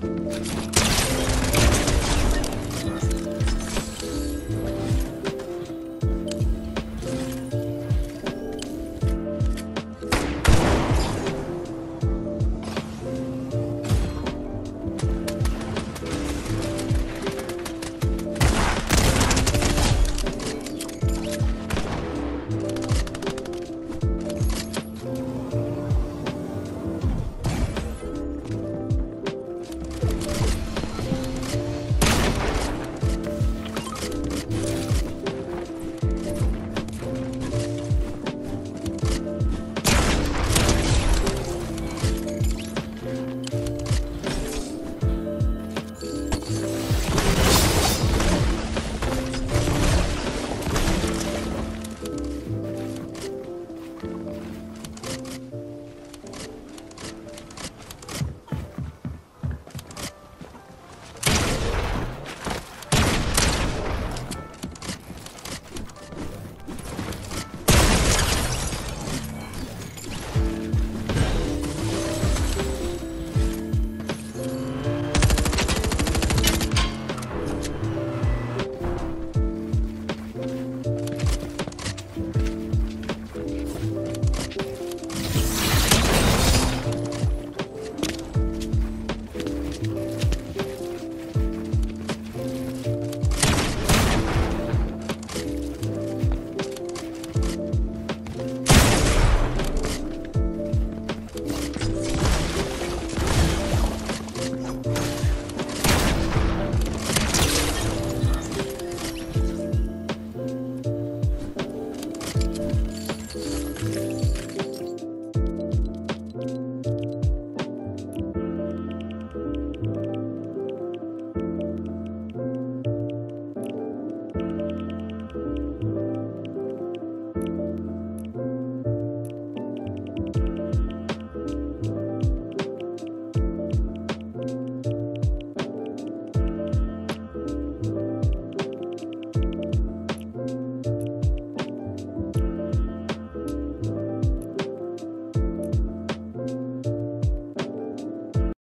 ピッ!